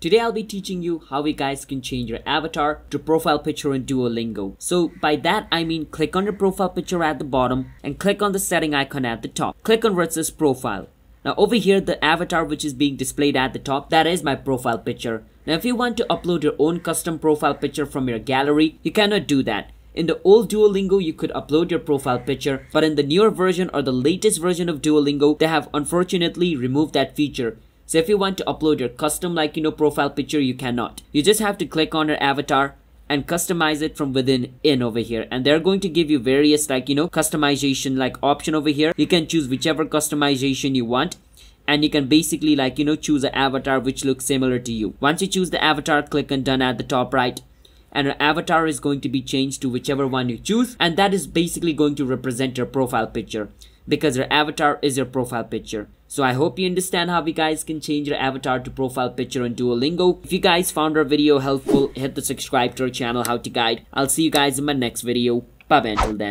Today I'll be teaching you how you guys can change your avatar to profile picture in Duolingo. So by that I mean click on your profile picture at the bottom and click on the setting icon at the top. Click on where it says profile. Now over here the avatar which is being displayed at the top that is my profile picture. Now if you want to upload your own custom profile picture from your gallery you cannot do that. In the old Duolingo, you could upload your profile picture, but in the newer version or the latest version of Duolingo, they have unfortunately removed that feature. So if you want to upload your custom like you know profile picture, you cannot. You just have to click on your avatar and customize it from within in over here. And they're going to give you various like you know customization like option over here. You can choose whichever customization you want. And you can basically like you know choose an avatar which looks similar to you. Once you choose the avatar click on done at the top right. And your avatar is going to be changed to whichever one you choose. And that is basically going to represent your profile picture because your avatar is your profile picture. So I hope you understand how you guys can change your avatar to profile picture in Duolingo. If you guys found our video helpful, hit the subscribe to our channel how to guide. I'll see you guys in my next video. Bye bye until then.